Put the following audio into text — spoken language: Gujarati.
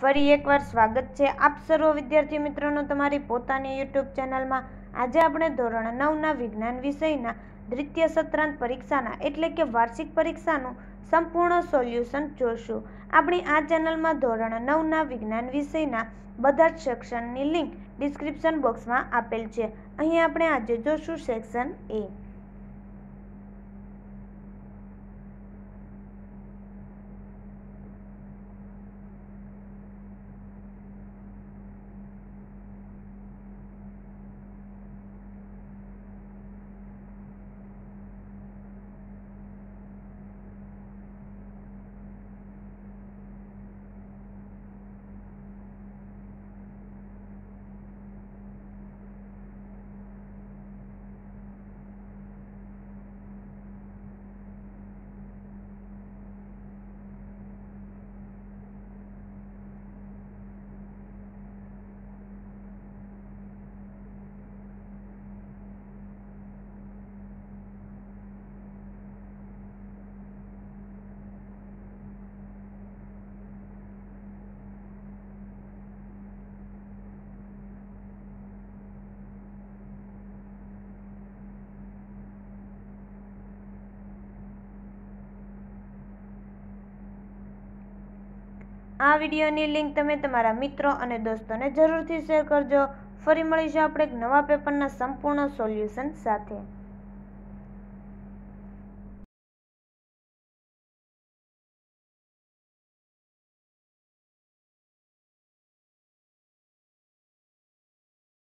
ફરી એકવાર સ્વાગત છે આપ સર્વ વિદ્યાર્થી મિત્રોનો તમારી પોતાની યુટ્યુબ ચેનલમાં. આજે આપણે ધોરણ નવના વિજ્ઞાન વિષયના દ્વિતીય સત્રાંત પરીક્ષાના એટલે કે વાર્ષિક પરીક્ષાનું સંપૂર્ણ સોલ્યુશન જોશું. આપણી આ ચેનલમાં ધોરણ નવના વિજ્ઞાન વિષયના બધા જ સેક્શનની લિંક ડિસ્ક્રિપ્શન બોક્સમાં આપેલ છે. અહીં આપણે આજે જોશું સેક્શન એ. આ વિડીયોની લિંક તમે તમારા મિત્રો અને દોસ્તોને જરૂરથી શેર કરજો. ફરી મળીશું આપણે એક નવા પેપરના સંપૂર્ણ સોલ્યુશન સાથે.